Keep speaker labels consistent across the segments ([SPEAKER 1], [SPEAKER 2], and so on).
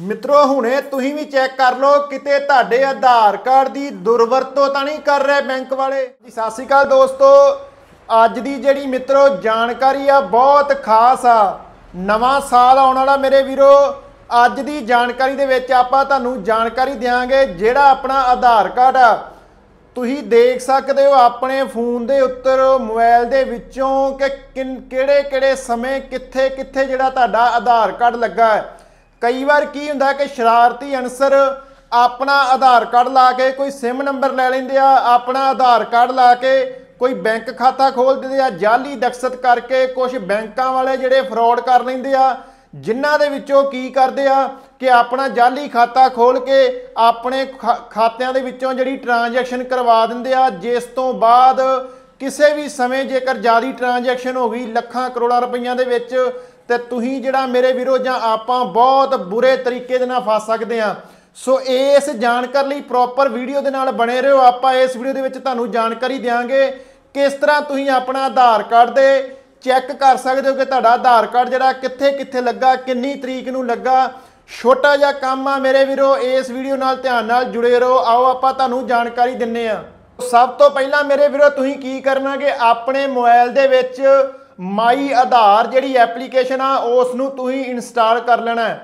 [SPEAKER 1] ਮਿੱਤਰੋ, ਹੁਣੇ ਤੁਸੀਂ ਵੀ ਚੈੱਕ ਕਰ ਲਓ, ਕਿਤੇ ਤੁਹਾਡੇ ਆਧਾਰ ਕਾਰਡ ਦੀ ਦੁਰਵਰਤੋਂ ਤਾਂ ਨਹੀਂ ਕਰ ਰਹੇ ਬੈਂਕ ਵਾਲੇ। ਜੀ, ਸਤਿ ਸ਼੍ਰੀ ਅਕਾਲ ਦੋਸਤੋ। ਅੱਜ ਦੀ ਜਿਹੜੀ ਮਿੱਤਰੋ, ਜਾਣਕਾਰੀ ਆ, ਬਹੁਤ ਖਾਸ ਆ। ਨਵਾਂ ਸਾਲ ਆਉਣ ਵਾਲਾ ਮੇਰੇ ਵੀਰੋ। ਅੱਜ ਦੀ ਜਾਣਕਾਰੀ ਦੇ ਵਿੱਚ ਆਪਾਂ ਤੁਹਾਨੂੰ ਜਾਣਕਾਰੀ ਦਿਆਂਗੇ ਜਿਹੜਾ ਆਪਣਾ ਆਧਾਰ ਕਾਰਡ ਆ। ਤੁਸੀਂ ਦੇਖ ਸਕਦੇ ਹੋ ਆਪਣੇ ਫੋਨ ਦੇ ਉੱਤਰ, ਮੋਬਾਈਲ ਦੇ ਵਿੱਚੋਂ ਕਿ ਕਿਹੜੇ ਕਿਹੜੇ ਸਮੇਂ ਕਿੱਥੇ ਕਿੱਥੇ ਜਿਹੜਾ ਤੁਹਾਡਾ ਆਧਾਰ ਕਾਰਡ ਲੱਗਾ ਹੈ। ਕਈ ਵਾਰ ਕੀ ਹੁੰਦਾ ਕਿ ਸ਼ਰਾਰਤੀ ਅਨਸਰ ਆਪਣਾ ਆਧਾਰ ਕਾਰਡ ਲਾ ਕੇ ਕੋਈ ਸਿਮ ਨੰਬਰ ਲੈ ਲੈਂਦੇ ਆ, ਆਪਣਾ ਆਧਾਰ ਕਾਰਡ ਲਾ ਕੇ ਕੋਈ ਬੈਂਕ ਖਾਤਾ ਖੋਲ ਦਿੰਦੇ ਆ, ਜਾਲੀ ਦਖਸਤ ਕਰਕੇ ਕੁਝ ਬੈਂਕਾਂ ਵਾਲੇ ਜਿਹੜੇ ਫਰਾਡ ਕਰ ਲੈਂਦੇ ਆ, ਜਿਨ੍ਹਾਂ ਦੇ ਵਿੱਚੋਂ ਕੀ ਕਰਦੇ ਆ ਕਿ ਆਪਣਾ ਜਾਲੀ ਖਾਤਾ ਖੋਲ ਕੇ ਆਪਣੇ ਖਾ- ਖਾਤਿਆਂ ਦੇ ਵਿੱਚੋਂ ਜਿਹੜੀ ਟ੍ਰਾਂਜੈਕਸ਼ਨ ਕਰਵਾ ਦਿੰਦੇ ਆ, ਜਿਸ ਤੋਂ ਬਾਅਦ ਕਿਸੇ ਵੀ ਸਮੇਂ ਜੇਕਰ ਜਾਲੀ ਟ੍ਰਾਂਜੈਕਸ਼ਨ ਹੋ ਗਈ, ਲੱਖਾਂ ਕਰੋੜਾਂ ਰੁਪਈਆਂ ਦੇ ਵਿੱਚ ਤੇ ਤੁਸੀਂ ਜਿਹੜਾ ਮੇਰੇ ਵੀਰੋ ਜਾਂ ਆਪਾਂ ਬਹੁਤ ਬੁਰੇ ਤਰੀਕੇ ਦੇ ਨਾਲ ਫਸ ਸਕਦੇ ਆ ਸੋ ਇਸ ਜਾਣਕਾਰੀ ਲਈ ਪ੍ਰੋਪਰ ਵੀਡੀਓ ਦੇ ਨਾਲ ਬਣੇ ਰਹੋ। ਆਪਾਂ ਇਸ ਵੀਡੀਓ ਦੇ ਵਿੱਚ ਤੁਹਾਨੂੰ ਜਾਣਕਾਰੀ ਦਿਆਂਗੇ ਕਿਸ ਤਰ੍ਹਾਂ ਤੁਸੀਂ ਆਪਣਾ ਆਧਾਰ ਕਾਰਡ ਦੇ ਚੈੱਕ ਕਰ ਸਕਦੇ ਹੋ ਕਿ ਤੁਹਾਡਾ ਆਧਾਰ ਕਾਰਡ ਜਿਹੜਾ ਕਿੱਥੇ ਕਿੱਥੇ ਲੱਗਾ, ਕਿੰਨੀ ਤਰੀਕ ਨੂੰ ਲੱਗਾ। ਛੋਟਾ ਜਿਹਾ ਕੰਮ ਆ ਮੇਰੇ ਵੀਰੋ, ਇਸ ਵੀਡੀਓ ਨਾਲ ਧਿਆਨ ਨਾਲ ਜੁੜੇ ਰਹੋ। ਆਓ ਆਪਾਂ ਤੁਹਾਨੂੰ ਜਾਣਕਾਰੀ ਦਿੰਨੇ ਆ ਸਭ ਤੋਂ ਪਹਿਲਾਂ ਮੇਰੇ ਵੀਰੋ, ਤੁਸੀਂ ਕੀ ਕਰਨਾ ਕਿ ਆਪਣੇ ਮੋਬਾਈਲ ਦੇ ਵਿੱਚ ਮਾਈ ਆਧਾਰ ਜਿਹੜੀ ਐਪਲੀਕੇਸ਼ਨ ਆ ਉਸ ਨੂੰ ਤੁਸੀਂ ਇੰਸਟਾਲ ਕਰ ਲੈਣਾ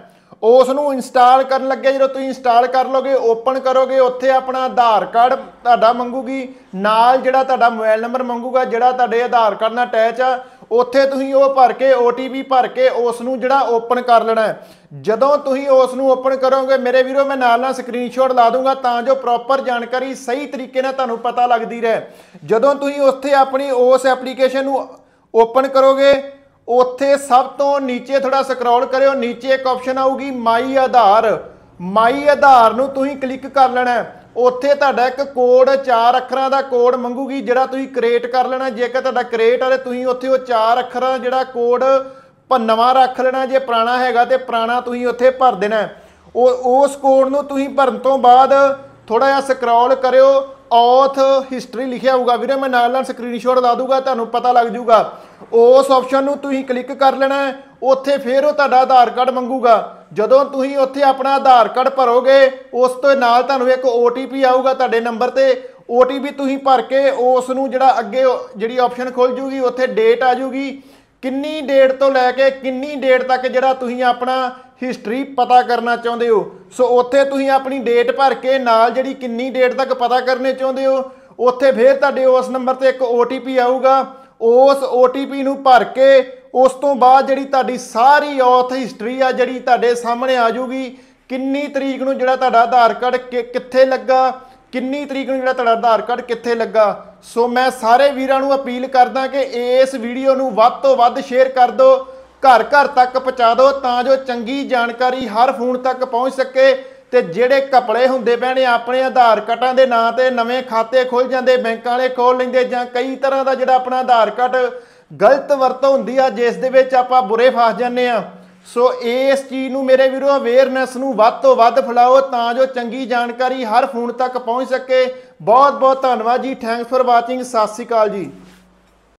[SPEAKER 1] ਉਸ ਨੂੰ ਇੰਸਟਾਲ ਕਰਨ ਲੱਗੇ, ਜਦੋਂ ਤੁਸੀਂ ਇੰਸਟਾਲ ਕਰ ਲੋਗੇ, ਓਪਨ ਕਰੋਗੇ, ਉੱਥੇ ਆਪਣਾ ਆਧਾਰ ਕਾਰਡ ਤੁਹਾਡਾ ਮੰਗੂਗੀ, ਨਾਲ ਜਿਹੜਾ ਤੁਹਾਡਾ ਮੋਬਾਈਲ ਨੰਬਰ ਮੰਗੂਗਾ, ਜਿਹੜਾ ਤੁਹਾਡੇ ਆਧਾਰ ਕਾਰਡ ਨਾਲ ਅਟੈਚ ਆ, ਉੱਥੇ ਤੁਸੀਂ ਉਹ ਭਰ ਕੇ OTP ਭਰ ਕੇ ਉਸ ਨੂੰ ਜਿਹੜਾ ਓਪਨ ਕਰ ਲੈਣਾ ਜਦੋਂ ਤੁਸੀਂ ਉਸ ਨੂੰ ਓਪਨ ਕਰੋਗੇ, ਮੇਰੇ ਵੀਰੋ, ਮੈਂ ਨਾਲ ਨਾਲ ਸਕਰੀਨਸ਼ਾਟ ਲਾ ਦੂੰਗਾ, ਤਾਂ ਜੋ ਪ੍ਰੋਪਰ ਜਾਣਕਾਰੀ ਸਹੀ ਤਰੀਕੇ ਨਾਲ ਤੁਹਾਨੂੰ ਪਤਾ ਲੱਗਦੀ ਰਹੇ। ਜਦੋਂ ਤੁਸੀਂ ਉੱਥੇ ਆਪਣੀ ਉਸ ਐਪਲੀਕੇਸ਼ਨ ਨੂੰ ਓਪਨ ਕਰੋਗੇ, ਉੱਥੇ ਸਭ ਤੋਂ ਨੀਚੇ ਥੋੜਾ ਸਕਰੋਲ ਕਰਿਓ, ਨੀਚੇ ਇੱਕ ਆਪਸ਼ਨ ਆਊਗੀ ਮਾਈ ਆਧਾਰ। ਮਾਈ ਆਧਾਰ ਨੂੰ ਤੁਸੀਂ ਕਲਿੱਕ ਕਰ ਲੈਣਾ ਉੱਥੇ ਤੁਹਾਡਾ ਇੱਕ ਕੋਡ, ਚਾਰ ਅੱਖਰਾਂ ਦਾ ਕੋਡ ਮੰਗੂਗੀ, ਜਿਹੜਾ ਤੁਸੀਂ ਕ੍ਰੀਏਟ ਕਰ ਲੈਣਾ ਜੇਕਰ ਤੁਹਾਡਾ ਕ੍ਰੀਏਟ ਆ ਤੁਸੀਂ ਉੱਥੇ ਉਹ ਚਾਰ ਅੱਖਰਾਂ ਜਿਹੜਾ ਕੋਡ ਪ ਨਵਾਂ ਰੱਖ ਲੈਣਾ ਜੇ ਪੁਰਾਣਾ ਹੈਗਾ ਤੇ ਪੁਰਾਣਾ ਤੁਸੀਂ ਉੱਥੇ ਭਰ ਦੇਣਾ ਉਹ, ਉਸ ਕੋਡ ਨੂੰ ਤੁਸੀਂ ਭਰਨ ਤੋਂ ਬਾਅਦ ਥੋੜਾ ਜਿਹਾ ਸਕਰੋਲ ਕਰਿਓ। ਔਥ ਹਿਸਟਰੀ ਲਿਖਿਆ ਹੋਊਗਾ ਵੀਰੇ, ਮੈਂ ਨਾਲ ਨਾਲ ਸਕਰੀਨਸ਼ਾਟ ਲਾ ਦੂੰਗਾ ਤੁਹਾਨੂੰ ਪਤਾ ਲੱਗ ਜਾਊਗਾ। ਉਸ ਆਪਸ਼ਨ ਨੂੰ ਤੁਸੀਂ ਕਲਿੱਕ ਕਰ ਲੈਣਾ ਉੱਥੇ ਫਿਰ ਉਹ ਤੁਹਾਡਾ ਆਧਾਰ ਕਾਰਡ ਮੰਗੂਗਾ। ਜਦੋਂ ਤੁਸੀਂ ਉੱਥੇ ਆਪਣਾ ਆਧਾਰ ਕਾਰਡ ਭਰੋਗੇ, ਉਸ ਤੋਂ ਨਾਲ ਤੁਹਾਨੂੰ ਇੱਕ OTP ਆਊਗਾ ਤੁਹਾਡੇ ਨੰਬਰ ਤੇ। OTP ਤੁਸੀਂ ਭਰ ਕੇ ਉਸ ਨੂੰ ਜਿਹੜਾ ਅੱਗੇ ਜਿਹੜੀ ਆਪਸ਼ਨ ਖੁੱਲ ਜੂਗੀ, ਉੱਥੇ ਡੇਟ ਆ ਜੂਗੀ। ਕਿੰਨੀ ਡੇਟ ਤੋਂ ਲੈ ਕੇ ਕਿੰਨੀ ਡੇਟ ਤੱਕ ਜਿਹੜਾ ਤੁਸੀਂ ਆਪਣਾ ਹਿਸਟਰੀ ਪਤਾ ਕਰਨਾ ਚਾਹੁੰਦੇ ਹੋ? ਸੋ ਉੱਥੇ ਤੁਸੀਂ ਆਪਣੀ ਡੇਟ ਭਰ ਕੇ ਨਾਲ ਜਿਹੜੀ ਕਿੰਨੀ ਡੇਟ ਤੱਕ ਪਤਾ ਕਰਨੇ ਚਾਹੁੰਦੇ ਹੋ, ਉੱਥੇ ਫਿਰ ਤੁਹਾਡੇ ਉਸ ਨੰਬਰ ਤੇ ਇੱਕ OTP ਆਊਗਾ। ਉਸ OTP ਨੂੰ ਭਰ ਕੇ ਉਸ ਤੋਂ ਬਾਅਦ ਜਿਹੜੀ ਤੁਹਾਡੀ ਸਾਰੀ ਔਥ ਹਿਸਟਰੀ ਆ ਜਿਹੜੀ ਤੁਹਾਡੇ ਸਾਹਮਣੇ ਆ ਜੂਗੀ ਕਿੰਨੀ ਤਰੀਕ ਨੂੰ ਜਿਹੜਾ ਤੁਹਾਡਾ ਆਧਾਰ ਕਾਰਡ ਕਿ- ਕਿੱਥੇ ਲੱਗਾ ਕਿੰਨੀ ਤਰੀਕ ਨੂੰ ਜਿਹੜਾ ਤੁਹਾਡਾ ਆਧਾਰ ਕਾਰਡ ਕਿੱਥੇ ਲੱਗਾ? ਸੋ ਮੈਂ ਸਾਰੇ ਵੀਰਾਂ ਨੂੰ ਅਪੀਲ ਕਰਦਾ ਕਿ ਇਸ ਵੀਡੀਓ ਨੂੰ ਵੱਧ ਤੋਂ ਵੱਧ ਸ਼ੇਅਰ ਕਰ ਦਿਓ, ਘਰ ਘਰ ਤੱਕ ਪਹੁੰਚਾ ਦਿਓ, ਤਾਂ ਜੋ ਚੰਗੀ ਜਾਣਕਾਰੀ ਹਰ ਫੋਨ ਤੱਕ ਪਹੁੰਚ ਸਕੇ ਤੇ ਜਿਹੜੇ ਕਪੜੇ ਹੁੰਦੇ ਪੈਣੇ ਆਪਣੇ ਆਧਾਰ ਕਾਰਡਾਂ ਦੇ ਨਾਂ ਤੇ ਨਵੇਂ ਖਾਤੇ ਖੁੱਲ ਜਾਂਦੇ, ਬੈਂਕਾਂ ਵਾਲੇ ਖੋਲ ਲੈਂਦੇ ਜਾਂ ਕਈ ਤਰ੍ਹਾਂ ਦਾ ਜਿਹੜਾ ਆਪਣਾ ਆਧਾਰ ਕਾਰਡ ਗਲਤ ਵਰਤੋਂ ਹੁੰਦੀ ਆ, ਜਿਸ ਦੇ ਵਿੱਚ ਆਪਾਂ ਬੁਰੇ ਫਸ ਜਾਂਦੇ ਆ। ਸੋ ਇਸ ਚੀਜ਼ ਨੂੰ ਮੇਰੇ ਵੀਰੋ ਅਵੇਅਰਨੈਸ ਨੂੰ ਵੱਧ ਤੋਂ ਵੱਧ ਫੈਲਾਓ ਤਾਂ ਜੋ ਚੰਗੀ ਜਾਣਕਾਰੀ ਹਰ ਫੋਨ ਤੱਕ ਪਹੁੰਚ ਸਕੇ। ਬਹੁਤ ਬਹੁਤ ਧੰਨਵਾਦ ਜੀ। ਥੈਂਕਸ ਫॉर ਵਾਚਿੰਗ ਸਤਿ ਸ਼੍ਰੀ ਅਕਾਲ ਜੀ।